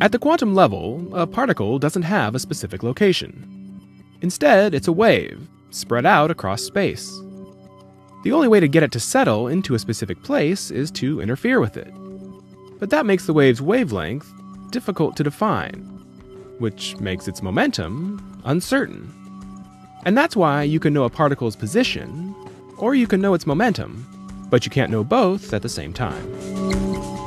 At the quantum level, a particle doesn't have a specific location. Instead, it's a wave, spread out across space. The only way to get it to settle into a specific place is to interfere with it. But that makes the wave's wavelength difficult to define, which makes its momentum uncertain. And that's why you can know a particle's position, or you can know its momentum, but you can't know both at the same time.